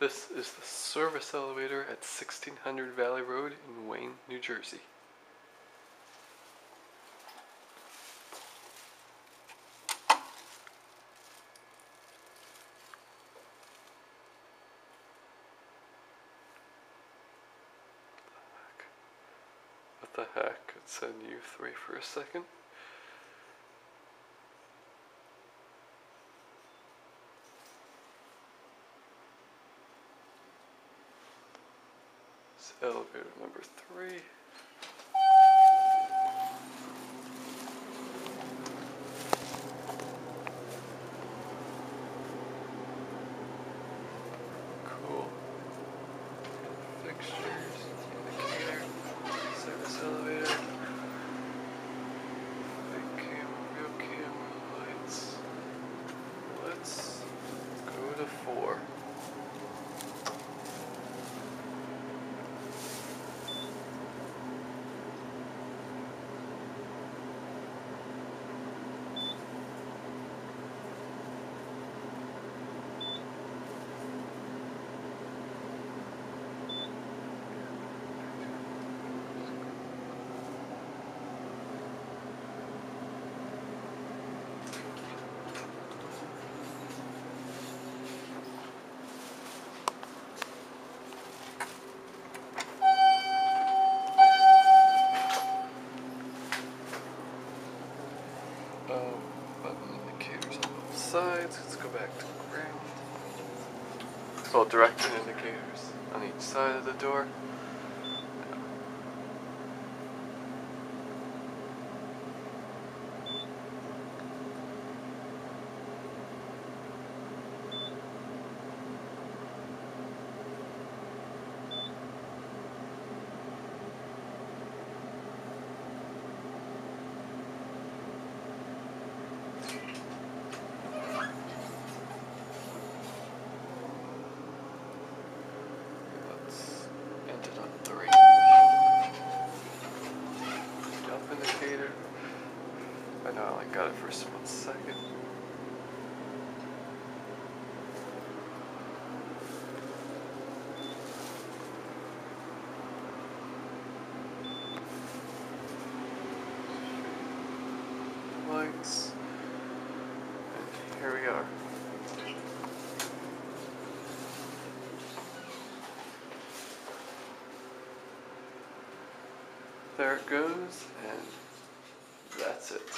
This is the service elevator at 1600 Valley Road in Wayne, New Jersey. What the heck? It said U3 for a second. Elevator number three. Cool. Fixtures, indicator, service elevator. Big camera, real camera, lights. Let's go to four. Um, button indicators on both sides. Let's go back to ground. Well, direction indicators on each side of the door. Let's end it on three. Jump indicator. I know I only got it for a split second. Lights. And here we are. There it goes, and that's it.